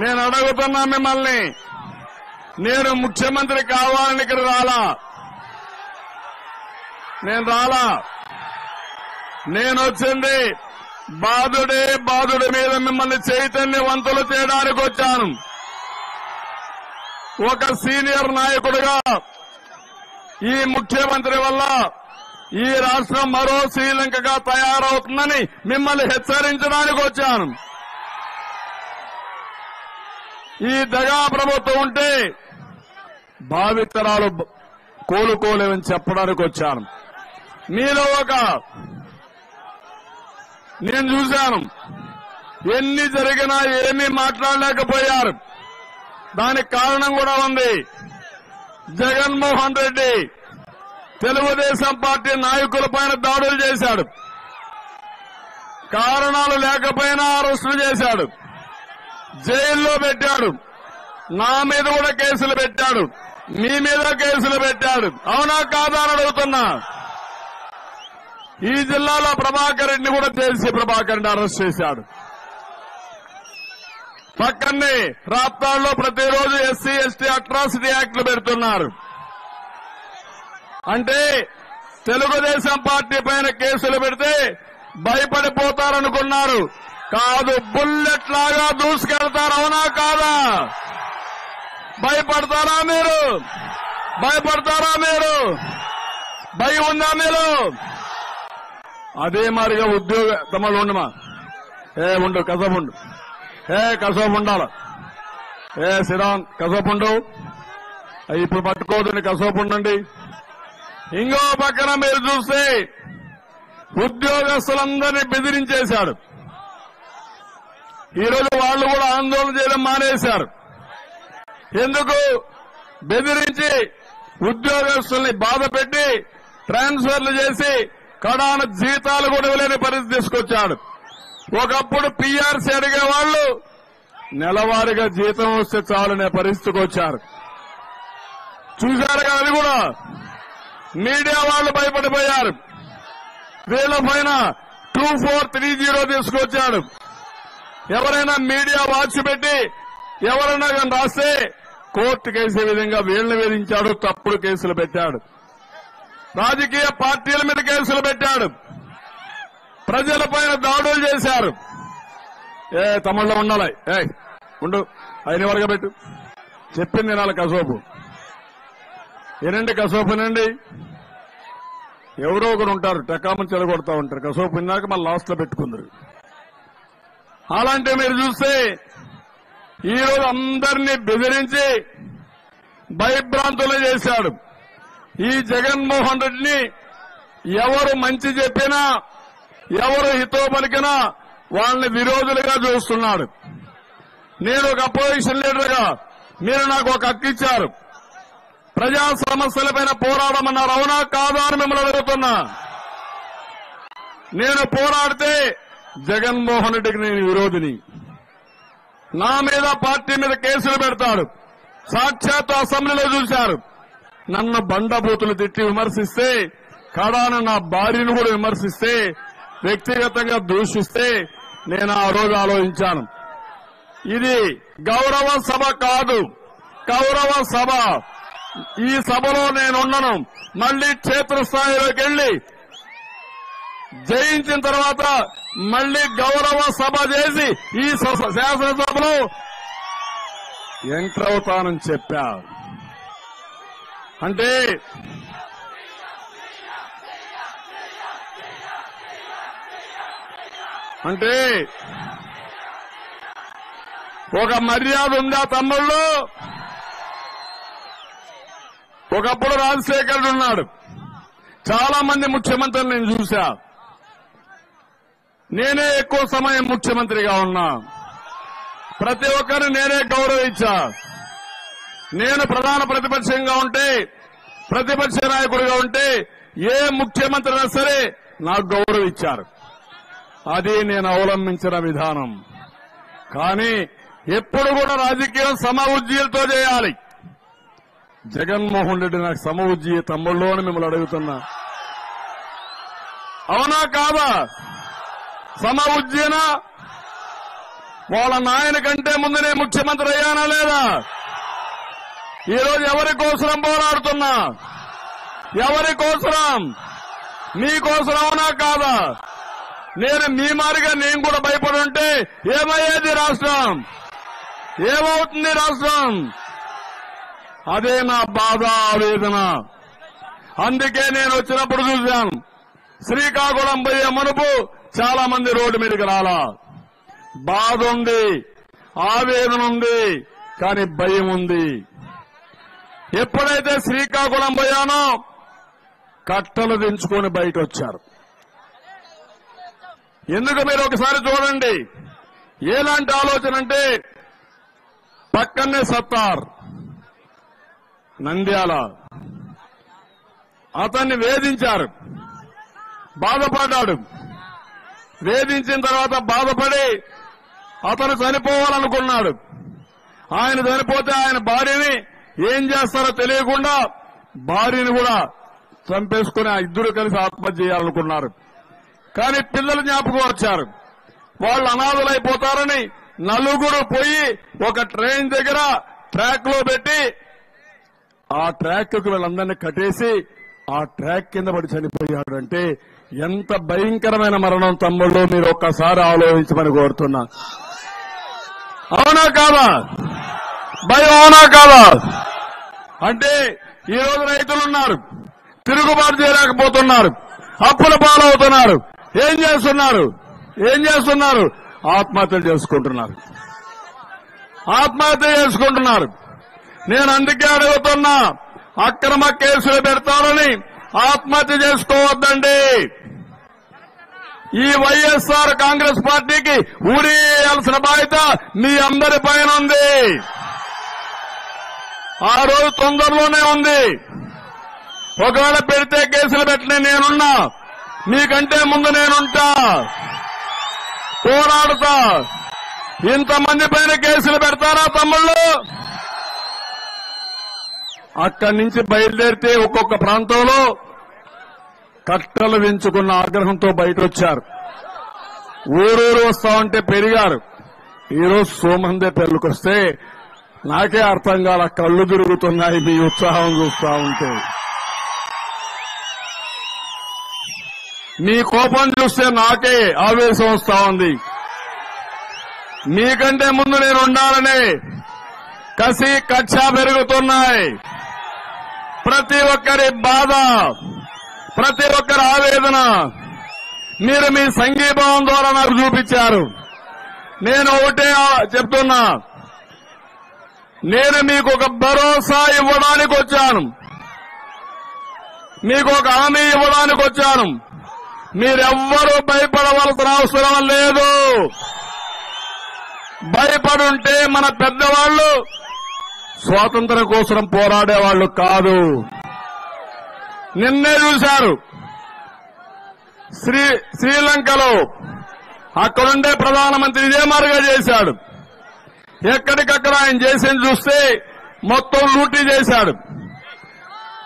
నేను అడుగుతున్నా మిమ్మల్ని. నేను ముఖ్యమంత్రి కావాలని ఇక్కడ రాలా. నేను రాలా. నేను వచ్చింది బాధుడే బాధుడి మీద మిమ్మల్ని చైతన్యవంతులు చేయడానికి వచ్చాను. ఒక సీనియర్ నాయకుడిగా ఈ ముఖ్యమంత్రి వల్ల ఈ రాష్ట్రం మరో శ్రీలంకగా తయారవుతుందని మిమ్మల్ని హెచ్చరించడానికి వచ్చాను. ఈ దగా ప్రభుత్వం ఉంటే భావితరాలు బ- కోలుకోలేవని చెప్పడానికి వచ్చాను. మీలో ఒక నేను చూశాను. ఎన్ని జరిగినా ఏమీ మాట్లాడలేకపోయారు. దానికి కారణం కూడా ఉంది. జగన్మోహన్ రెడ్డి తెలుగుదేశం పార్టీ నాయకుల పైన దాడులు చేశాడు. కారణాలు లేకపోయినా అరెస్టులు చేశాడు. జైల్లో పెట్టాడు. నా మీద కూడా కేసులు పెట్టాడు. మీ మీద కేసులు పెట్టాడు. అవునా కాదా అని అడుగుతున్నా. ఈ జిల్లాలో ప్రభాకర్ రెడ్డిని కూడా తెలిసి ప్రభాకర్ రెడ్డి అరెస్ట్ చేశాడు. పక్కనే రాప్తాడులో ప్రతిరోజు ఎస్సీ ఎస్టీ అట్రాసిటీ యాక్ట్లు పెడుతున్నారు. అంటే తెలుగుదేశం పార్టీ పైన కేసులు పెడితే భయపడిపోతారనుకున్నారు. కాదు బుల్లెట్ లాగా దూసుకెళ్తారు అవునా కాదా? భయపడతారా మీరు? భయపడతారా మీరు? భయం ఉందా మీరు అదే మాదిరిగా ఉద్యోగ తమలు ఉండమా? ఏ ఉండు కసపు ఉండు. ఏ కసపు ఉండాల. ఏ సిరాన్ కసపు ఉండు. ఇప్పుడు పట్టుకోదు కసపు ఉండండి. ఇంకో పక్కన మీరు చూస్తే ఉద్యోగస్తులందరినీ బెదిరించేశాడు. ఈరోజు వాళ్ళు కూడా ఆందోళన చేయడం మానేశారు. ఎందుకు? బెదిరించి ఉద్యోగస్తుల్ని బాధ పెట్టి ట్రాన్స్ఫర్లు చేసి కడాన జీతాలు కూడా ఇవ్వలేని పరిస్థితి తీసుకొచ్చాడు. ఒకప్పుడు పీఆర్సీ అడిగే వాళ్ళు నెలవారీగా జీతం వస్తే చాలనే పరిస్థితికి వచ్చారు. చూశారు కదా అది కూడా. మీడియా వాళ్ళు భయపడిపోయారు. వీళ్ళ పైన టూ ఫోర్ త్రీ జీరో తీసుకొచ్చాడు. ఎవరైనా మీడియా వాచ్ పెట్టి ఎవరైనా కానీ రాస్తే కోర్టు కేసే విధంగా వీళ్ళని వేధించాడు తప్పుడు కేసులు పెట్టాడు. రాజకీయ పార్టీల మీద కేసులు పెట్టాడు. ప్రజల పైన దాడులు చేశారు. ఏ తమిళలో ఉండాలి. ఏ ఉండు. అయిన వరకు పెట్టు. చెప్పింది నాలుగు కసోపు. ఏనండి కసోపునండి ఎవరో ఒకరు ఉంటారు టెక్కామని చెడగొడతా ఉంటారు. కసోపు విన్నాక మళ్ళీ లాస్ట్లో పెట్టుకుందరు. అలాంటి మీరు చూస్తే ఈ రోజు అందరినీ బెదిరించి భయభ్రాంతులు చేశాడు. ఈ జగన్మోహన్ రెడ్డిని ఎవరు మంచి చెప్పినా ఎవరు హితో పలికినా వాళ్ళని విరోధులుగా చూస్తున్నాడు. నేను ఒక అపోజిషన్ లీడర్గా మీరు నాకు ఒక హక్కు ఇచ్చారు. ప్రజా సమస్యలపైన పోరాడమన్నారు. అవునా కాదా అని మిమ్మల్ని అడుగుతున్నా. నేను పోరాడితే జగన్మోహన్ రెడ్డికి నేను విరోధిని. నా మీద పార్టీ మీద కేసులు పెడతాడు. సాక్షాత్ అసెంబ్లీలో చూశారు. నన్ను బండబూతులు తిట్టి విమర్శిస్తే కడాన నా భార్యను కూడా విమర్శిస్తే వ్యక్తిగతంగా దూషిస్తే నేను ఆ రోజు ఆలోచించాను. ఇది గౌరవ సభ కాదు. గౌరవ సభ. ఈ సభలో నేనున్నాను. మళ్ళీ క్షేత్రస్థాయిలోకి వెళ్ళి జయించిన తర్వాత మళ్ళీ గౌరవ సభ చేసి ఈ శాసనసభలో ఎంటర్ అవుతానని చెప్పారు. అంటే అంటే ఒక మర్యాద ఉందా తమ్ముళ్ళు? ఒకప్పుడు రాజశేఖరుడు ఉన్నాడు. చాలా మంది ముఖ్యమంత్రులు నేను చూశాను నేనే ఎక్కువ సమయం ముఖ్యమంత్రిగా ఉన్నా. ప్రతి ఒక్కరిని నేనే గౌరవించా. నేను ప్రధాన ప్రతిపక్షంగా ఉంటే ప్రతిపక్ష నాయకుడిగా ఉంటే ఏ ముఖ్యమంత్రి అయినా సరే నాకు గౌరవం ఇచ్చారు అది నేను అవలంబించిన విధానం. కానీ ఎప్పుడు కూడా రాజకీయం సమ ఉజ్జీలతో చేయాలి. జగన్మోహన్ రెడ్డి నాకు సమ ఉజ్జీ తమ్ముళ్ళు అని మిమ్మల్ని అడుగుతున్నా. అవునా కాదా? సమ ఉద్యన వాళ్ళ నాయన కంటే ముందునే ముఖ్యమంత్రి అయ్యానా లేదా? ఈరోజు ఎవరి కోసరం పోరాడుతున్నా? ఎవరి కోసరం? మీ కోసరం అవునా కాదా? నేను మీ మారిగా నేను కూడా భయపడి ఉంటే ఏమయ్యేది రాష్ట్రం? ఏమవుతుంది రాష్ట్రం? అదే నా బాధ ఆవేదన. అందుకే నేను వచ్చినప్పుడు చూశాను. శ్రీకాకుళం పోయే మునుపు చాలా మంది రోడ్డు మీదకి రాలా. బాధ ఉంది ఆవేదన ఉంది కానీ భయం ఉంది. ఎప్పుడైతే శ్రీకాకుళం పోయానో కట్టలు దించుకొని బయట వచ్చారు ఎందుకు మీరు ఒకసారి చూడండి. ఎలాంటి ఆలోచన అంటే పక్కనే సత్తార్ నంద్యాల. అతన్ని వేధించారు. బాధపడ్డాడు. వేధించిన తర్వాత బాధపడి అతను చనిపోవాలనుకున్నాడు. ఆయన చనిపోతే ఆయన భార్యని ఏం చేస్తారో తెలియకుండా భార్యని కూడా చంపేసుకుని ఆ ఇద్దరు కలిసి ఆత్మహత్య చేయాలనుకున్నారు. కానీ పిల్లలు జ్ఞాపకం వచ్చారు. వాళ్ళు అనాథలైపోతారని నలుగురు పోయి ఒక ట్రైన్ దగ్గర ట్రాక్లో పెట్టి ఆ ట్రాక్కు వీళ్ళందరినీ కట్టేసి ఆ ట్రాక్ కింద పడి చనిపోయాడు అంటే ఎంత భయంకరమైన మరణం తమ్ముళ్ళు మీరు ఒక్కసారి ఆలోచించమని కోరుతున్నా. అవునా కాదా? భయం అవునా కాదా? అంటే ఈ రోజు రైతులు ఉన్నారు తిరుగుబాటు చేయలేకపోతున్నారు అప్పుల పాలవుతున్నారు ఏం చేస్తున్నారు? ఏం చేస్తున్నారు? ఆత్మహత్యలు చేసుకుంటున్నారు. ఆత్మహత్య చేసుకుంటున్నారు. నేను అందుకే అడుగుతున్నా అక్రమ కేసులు పెడతారని ఆత్మహత్య చేసుకోవద్దండి. ఈ వైఎస్ఆర్ కాంగ్రెస్ పార్టీకి ఊరేయాల్సిన బాధ్యత మీ అందరి పైన ఉంది. ఆ రోజు తొందరలోనే ఉంది. ఒకవేళ పెడితే కేసులు పెట్టలే నేనున్నా మీకంటే ముందు నేనుంటా. పోరాడుతా. ఇంతమంది పైన కేసులు పెడతారా తమ్ముళ్ళు? అక్కడి నుంచి బయలుదేరితే ఒక్కొక్క ప్రాంతంలో కట్టలు పెంచుకున్న ఆగ్రహంతో బయట వచ్చారు ఊరూరు వస్తా ఉంటే పెరిగారు. ఈరోజు సోమందే పెళ్ళికొస్తే నాకే అర్థం కాల కళ్ళు తిరుగుతున్నాయి మీ ఉత్సాహం చూస్తా ఉంటే. మీ కోపం చూస్తే నాకే ఆవేశం వస్తా ఉంది. మీకంటే ముందు నేను ఉండాలనే కసి కక్ష పెరుగుతున్నాయి. ప్రతి ఒక్కరి బాధ ప్రతి ఒక్కరి ఆవేదన మీరు మీ సంఘీభావం ద్వారా నాకు చూపించారు. నేను ఒకటే చెప్తున్నా నేను మీకు ఒక భరోసా ఇవ్వడానికి వచ్చాను. మీకు ఒక హామీ ఇవ్వడానికి వచ్చాను. మీరెవ్వరూ భయపడవలసిన అవసరం లేదు. భయపడుంటే మన పెద్దవాళ్ళు స్వాతంత్రం కోసం పోరాడేవాళ్ళు కాదు. నిన్నే చూశారు. శ్రీ శ్రీలంకలో అక్కడుండే ప్రధానమంత్రి ఇదే మారుగా చేశాడు. ఎక్కడికక్కడ ఆయన చేసింది చూస్తే మొత్తం లూటీ చేశాడు.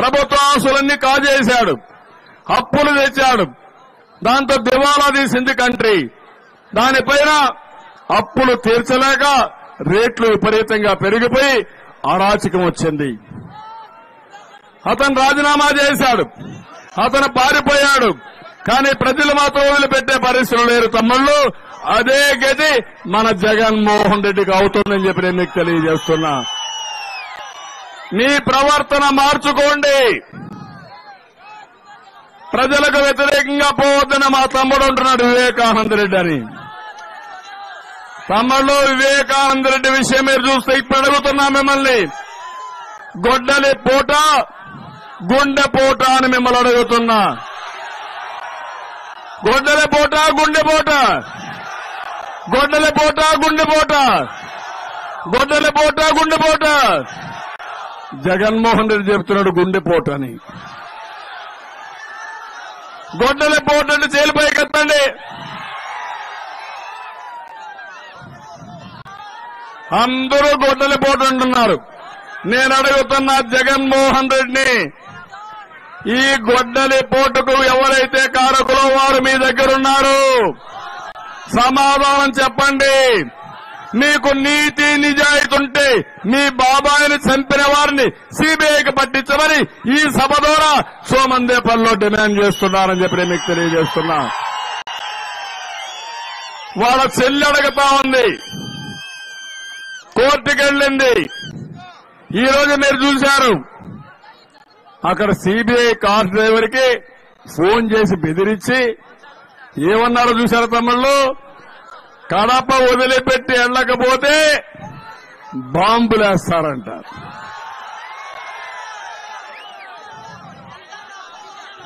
ప్రభుత్వ ఆస్తులన్నీ కాజేశాడు. అప్పులు తెచ్చాడు. దాంతో దివాలా తీసింది కంట్రీ. దానిపైన అప్పులు తీర్చలేక రేట్లు విపరీతంగా పెరిగిపోయి అరాచకం వచ్చింది. అతను రాజీనామా చేశాడు. అతను పారిపోయాడు. కానీ ప్రజలు మాత్రం వదిలిపెట్టే పరిస్థితులు లేరు. తమ్ముళ్ళు అదే గది మన జగన్మోహన్ రెడ్డికి అవుతుందని చెప్పి నేను మీకు తెలియజేస్తున్నా. మీ ప్రవర్తన మార్చుకోండి. ప్రజలకు వ్యతిరేకంగా పోవద్దని మా తమ్ముడు అంటున్నాడు వివేకానంద రెడ్డి అని. తమలో వివేకానంద రెడ్డి విషయం మీరు చూస్తే ఇప్పుడు అడుగుతున్నా మిమ్మల్ని. గొడ్డలి పూట గుండె పూట అని మిమ్మల్ని అడుగుతున్నా. గొడ్డల పూట గుండె పూట. గొడ్డల పూట గుండె పూట. గొడ్డల పూట గుండె పూట. జగన్మోహన్ రెడ్డి చెప్తున్నాడు గుండె పూట అని. గొడ్డల పూట అంటే చేలిపైకి కట్టండి. అందరూ గొడ్డలి పోటు నేను అడుగుతున్న జగన్మోహన్ రెడ్డిని ఈ గొడ్డలి పోటుకు ఎవరైతే కారకులో వారు మీ దగ్గర ఉన్నారు సమాధానం చెప్పండి. మీకు నీతి నిజాయితీ ఉంటే మీ బాబాయిని చంపిన వారిని సిబిఐకి పట్టించమని ఈ సభ ద్వారా సోమందేపల్లిలో డిమాండ్ చేస్తున్నారని చెప్పి మీకు తెలియజేస్తున్నా. వాళ్ళ చెల్లి అడుగుతా ఉంది. కోర్టుకు వెళ్ళింది ఈ రోజు మీరు చూశారు. అక్కడ సిబిఐ కార్ డ్రైవర్కి ఫోన్ చేసి బెదిరించి ఏమన్నారో చూశారు తమ్ముళ్ళు? కడప వదిలిపెట్టి వెళ్ళకపోతే బాంబులేస్తారంట.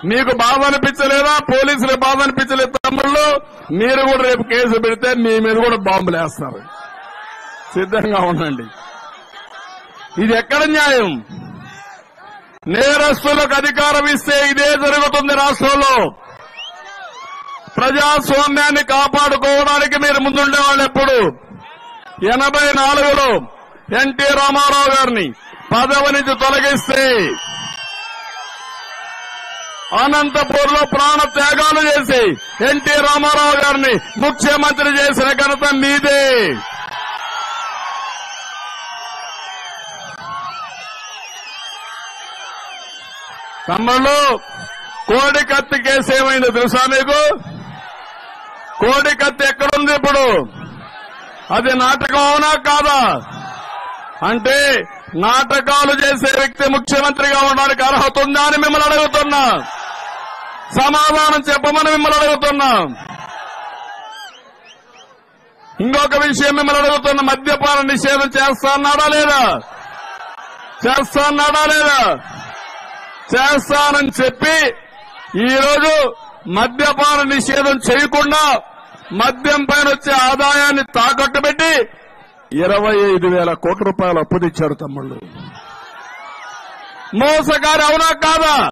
మీకు బాధ అనిపించలేదా పోలీసులు బాధ అనిపించలేదు తమ్ముళ్ళు. మీరు కూడా రేపు కేసు పెడితే మీ మీద కూడా బాంబులేస్తారు. సిద్ధంగా ఉండండి. ఇది ఎక్కడ న్యాయం? నేరస్తులకు అధికారం ఇస్తే ఇదే జరుగుతుంది రాష్ట్రంలో. ప్రజాస్వామ్యాన్ని కాపాడుకోవడానికి మీరు ముందుండేవాళ్ళు ఎప్పుడు? ఎనభై నాలుగులో ఎన్టీ రామారావు గారిని పదవి నుంచి తొలగిస్తే అనంతపూర్లో ప్రాణ త్యాగాలు చేసి ఎన్టీ రామారావు గారిని ముఖ్యమంత్రి చేసిన ఘనత మీదే. తమ్ముళ్ళు కోడి కత్తి కేసు ఏమైందో తెలుసా మీకు కోడి కత్తి ఎక్కడుంది ఇప్పుడు? అది నాటకం అవునా కాదా? అంటే నాటకాలు చేసే వ్యక్తి ముఖ్యమంత్రిగా ఉండడానికి అర్హత ఉందా అని మిమ్మల్ని అడుగుతున్నా. సమాధానం చెప్పమని మిమ్మల్ని అడుగుతున్నా. ఇంకొక విషయం మిమ్మల్ని అడుగుతున్న. మద్యపాన నిషేధం చేస్తా అన్నాడా లేదా? చేస్తా అన్నాడా లేదా? చేస్తానని చెప్పి ఈరోజు మద్యపాన నిషేధం చేయకుండా మద్యం పైన వచ్చే ఆదాయాన్ని తాకట్టు పెట్టి ఇరవై ఐదు వేల కోట్ల రూపాయలు అప్పు తెచ్చారు తమ్ముళ్ళు. మోసగారు అవునా కాదా?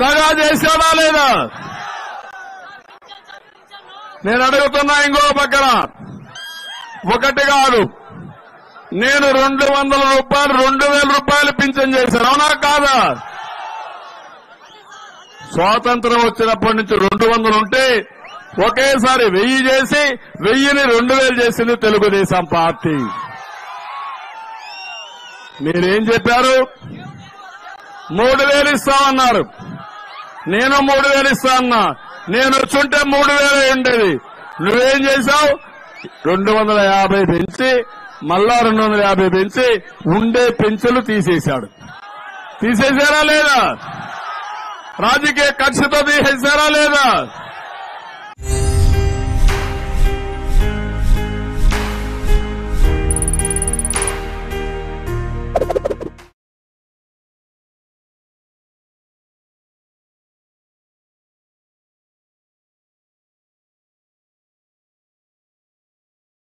దగా చేశాడా లేదా? నేను అడుగుతున్నా ఇంకో పక్కన. ఒకటి కాదు. నేను రెండు వందల రూపాయలు రెండు వేల రూపాయలు పింఛన్ చేశాను. అవునా కాదా? స్వాతంత్రం వచ్చినప్పటి నుంచి రెండు వందలు ఉంటే ఒకేసారి వెయ్యి చేసి వెయ్యిని రెండు వేలు చేసింది తెలుగుదేశం పార్టీ. మీరేం చెప్పారు? మూడు వేలు ఇస్తామన్నారు నేను మూడు వేలు ఇస్తా అన్నా. నేను వచ్చుంటే మూడు వేలు ఉండేది. నువ్వేం చేశావు? రెండు వందల యాభై పెంచి మళ్ళా రెండు వందల యాభై పెంచి ఉండే పెంచులు తీసేశాడు. తీసేశారా లేదా? రాజకీయ కక్షతో తీసేశారా లేదా?